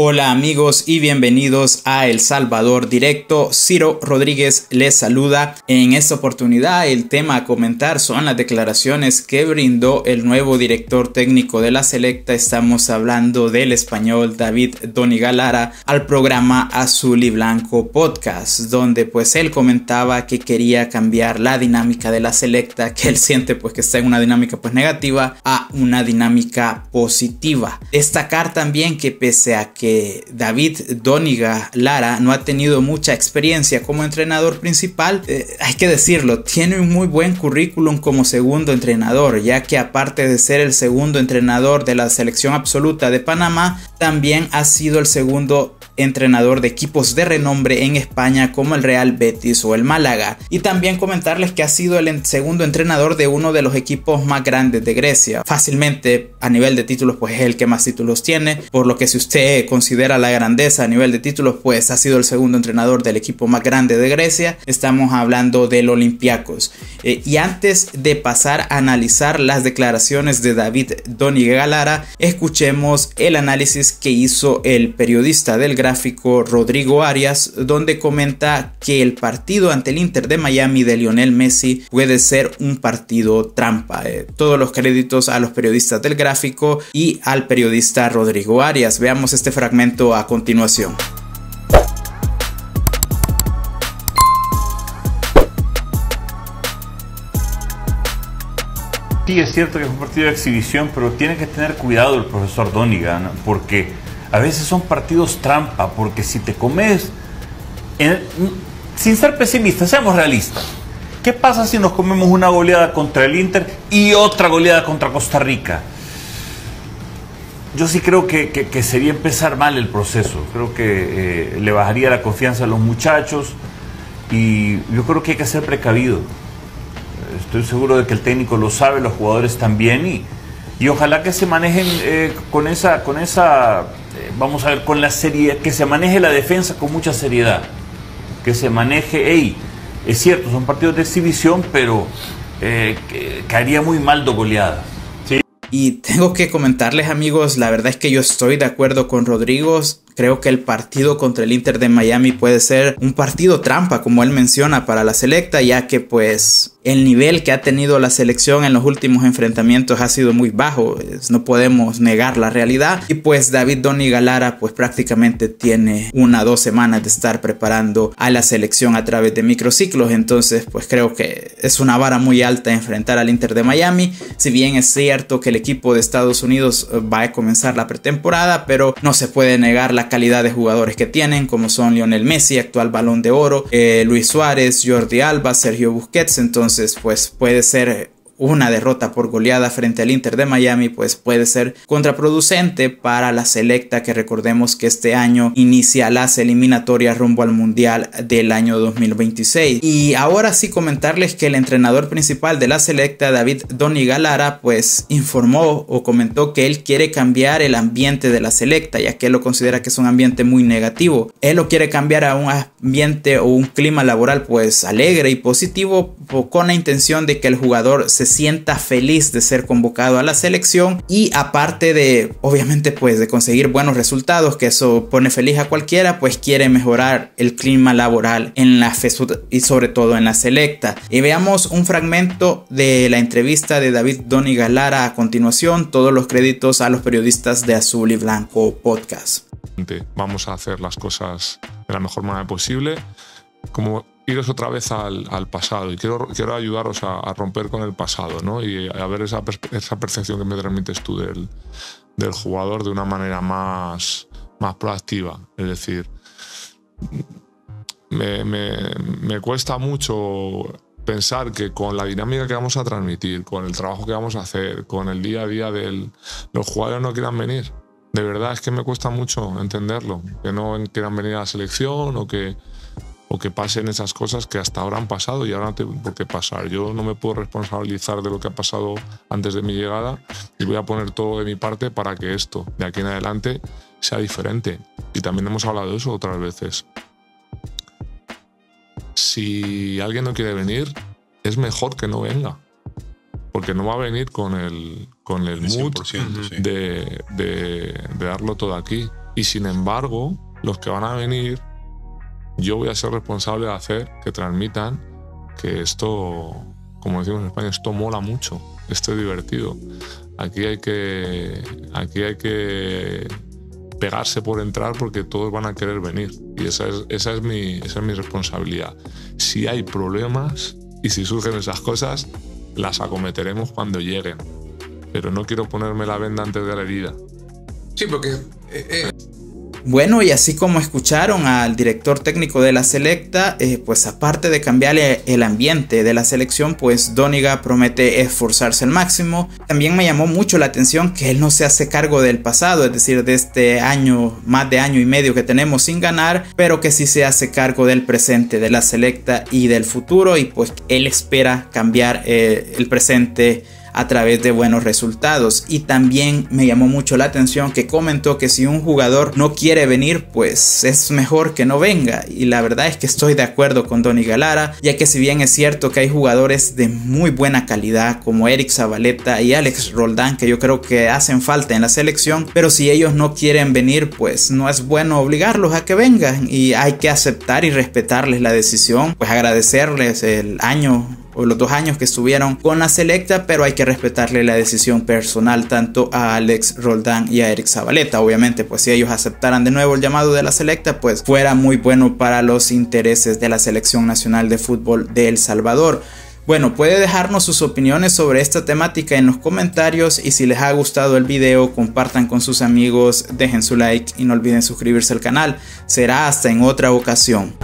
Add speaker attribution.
Speaker 1: Hola amigos y bienvenidos a El Salvador Directo. Ciro Rodríguez les saluda. En esta oportunidad el tema a comentar son las declaraciones que brindó el nuevo director técnico de la selecta. Estamos hablando del español David Donigalara al programa Azul y Blanco Podcast, donde pues él comentaba que quería cambiar la dinámica de la selecta, que él siente pues que está en una dinámica pues negativa a una dinámica positiva. Destacar también que pese a que David Doniga Lara no ha tenido mucha experiencia como entrenador principal, eh, hay que decirlo, tiene un muy buen currículum como segundo entrenador, ya que aparte de ser el segundo entrenador de la selección absoluta de Panamá, también ha sido el segundo entrenador de equipos de renombre en España como el Real Betis o el Málaga. Y también comentarles que ha sido el segundo entrenador de uno de los equipos más grandes de Grecia. Fácilmente a nivel de títulos pues es el que más títulos tiene, por lo que si usted considera la grandeza a nivel de títulos pues ha sido el segundo entrenador del equipo más grande de Grecia. Estamos hablando del Olympiacos. Eh, y antes de pasar a analizar las declaraciones de David Doni Galara, escuchemos el análisis que hizo el periodista del Gran Rodrigo Arias, donde comenta que el partido ante el Inter de Miami de Lionel Messi puede ser un partido trampa. Eh, todos los créditos a los periodistas del gráfico y al periodista Rodrigo Arias. Veamos este fragmento a continuación.
Speaker 2: Sí, es cierto que es un partido de exhibición, pero tiene que tener cuidado el profesor Donigan, porque a veces son partidos trampa, porque si te comes, sin ser pesimistas, seamos realistas. ¿Qué pasa si nos comemos una goleada contra el Inter y otra goleada contra Costa Rica? Yo sí creo que, sería empezar mal el proceso. Creo que eh, le bajaría la confianza a los muchachos y yo creo que hay que ser precavido. Estoy seguro de que el técnico lo sabe, los jugadores también y, y ojalá que se manejen eh, con esa, con esa vamos a ver, con la serie, que se maneje la defensa con mucha seriedad, que se maneje, hey, es cierto, son partidos de exhibición, pero eh, caería muy mal do goleada.
Speaker 1: Y tengo que comentarles amigos, la verdad es que yo estoy de acuerdo con Rodrigo, Creo que el partido contra el Inter de Miami puede ser un partido trampa, como él menciona, para la selecta, ya que pues el nivel que ha tenido la selección en los últimos enfrentamientos ha sido muy bajo, no podemos negar la realidad. Y pues David Doni Galara pues prácticamente tiene una o dos semanas de estar preparando a la selección a través de microciclos, entonces pues creo que es una vara muy alta enfrentar al Inter de Miami, si bien es cierto que el equipo de Estados Unidos va a comenzar la pretemporada, pero no se puede negar la calidad de jugadores que tienen, como son Lionel Messi, actual balón de oro, eh, Luis Suárez, Jordi Alba, Sergio Busquets, entonces pues puede ser una derrota por goleada frente al Inter de Miami pues puede ser contraproducente para la selecta que recordemos que este año inicia las eliminatorias rumbo al Mundial del año 2026. Y ahora sí comentarles que el entrenador principal de la selecta David Doni Galara pues informó o comentó que él quiere cambiar el ambiente de la selecta ya que él lo considera que es un ambiente muy negativo. Él lo quiere cambiar a un ambiente o un clima laboral pues alegre y positivo con la intención de que el jugador se sienta feliz de ser convocado a la selección y aparte de obviamente pues de conseguir buenos resultados que eso pone feliz a cualquiera pues quiere mejorar el clima laboral en la FESUD y sobre todo en la selecta. Y veamos un fragmento de la entrevista de David Doni Galara a continuación todos los créditos a los periodistas de Azul y Blanco Podcast
Speaker 3: vamos a hacer las cosas de la mejor manera posible como iros otra vez al, pasado y quiero, ayudaros a, romper con el pasado ¿no? y a ver esa, percepción que me transmites tú del, del, jugador de una manera más, proactiva. Es decir, me, cuesta mucho pensar que con la dinámica que vamos a transmitir, con el trabajo que vamos a hacer, con el día a día de los jugadores no quieran venir. De verdad es que me cuesta mucho entenderlo, que no quieran venir a la selección o que o que pasen esas cosas que hasta ahora han pasado y ahora no tengo por qué pasar. Yo no me puedo responsabilizar de lo que ha pasado antes de mi llegada y voy a poner todo de mi parte para que esto, de aquí en adelante, sea diferente. Y también hemos hablado de eso otras veces. Si alguien no quiere venir, es mejor que no venga. Porque no va a venir con el, con el mood de, de, de darlo todo aquí Y sin embargo, los que van a venir, yo voy a ser responsable de hacer que transmitan que esto, como decimos en España, esto mola mucho, esto es divertido. Aquí hay que, aquí hay que pegarse por entrar porque todos van a querer venir. Y esa es, esa es, mi, esa es mi responsabilidad. Si hay problemas y si surgen esas cosas, las acometeremos cuando lleguen. Pero no quiero ponerme la venda antes de la herida.
Speaker 4: Sí, porque eh, eh,
Speaker 1: bueno, y así como escucharon al director técnico de la selecta, eh, pues aparte de cambiarle el ambiente de la selección, pues Doniga promete esforzarse al máximo. También me llamó mucho la atención que él no se hace cargo del pasado, es decir, de este año, más de año y medio que tenemos sin ganar, pero que sí se hace cargo del presente de la selecta y del futuro, y pues él espera cambiar eh, el presente a través de buenos resultados. Y también me llamó mucho la atención que comentó que si un jugador no quiere venir, pues es mejor que no venga. Y la verdad es que estoy de acuerdo con Tony Galara, ya que si bien es cierto que hay jugadores de muy buena calidad como Eric Zabaleta y Alex Roldán que yo creo que hacen falta en la selección, pero si ellos no quieren venir, pues no es bueno obligarlos a que vengan y hay que aceptar y respetarles la decisión, pues agradecerles el año o los dos años que estuvieron con la selecta, pero hay que respetarle la decisión personal tanto a Alex Roldán y a Eric Zabaleta. Obviamente, pues si ellos aceptaran de nuevo el llamado de la selecta, pues fuera muy bueno para los intereses de la selección nacional de fútbol de El Salvador. Bueno, puede dejarnos sus opiniones sobre esta temática en los comentarios y si les ha gustado el video compartan con sus amigos, dejen su like y no olviden suscribirse al canal. Será hasta en otra ocasión.